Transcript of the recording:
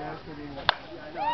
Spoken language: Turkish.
veya söyleyeyim. Yani